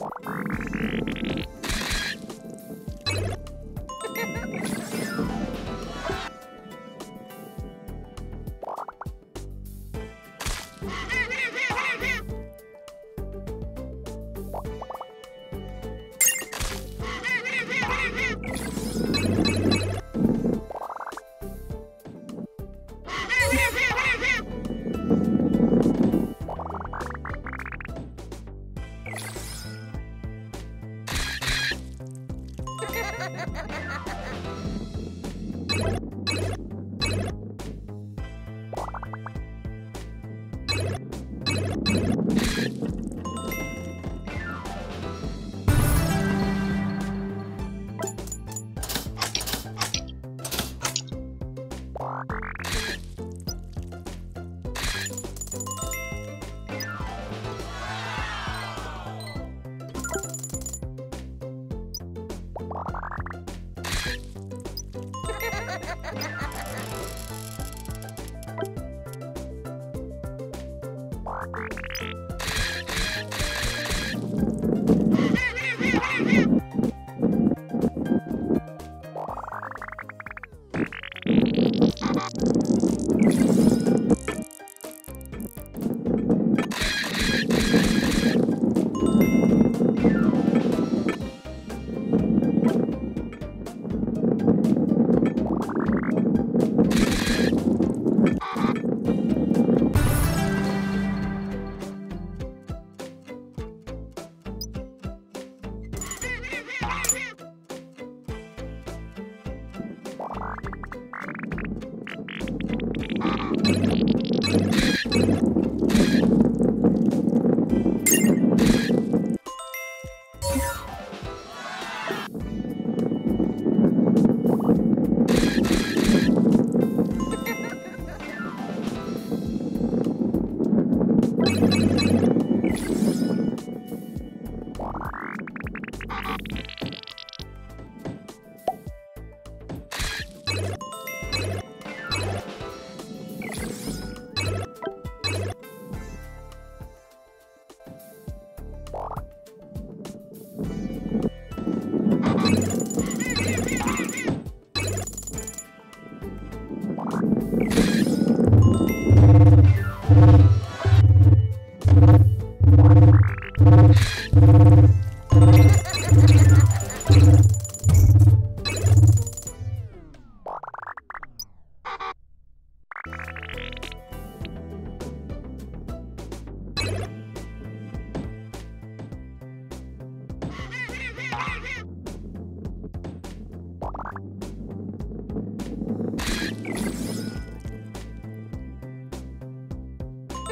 Ah! ha ha ha ha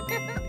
you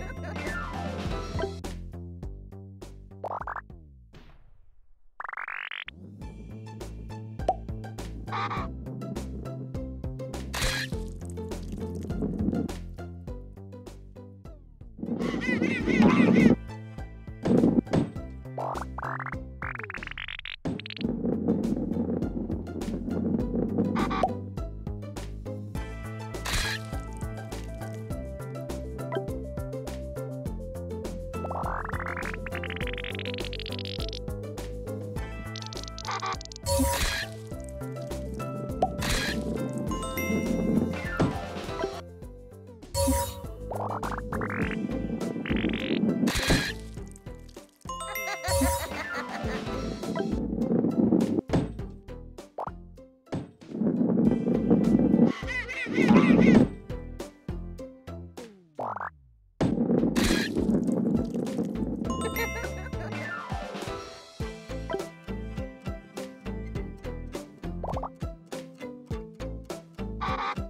you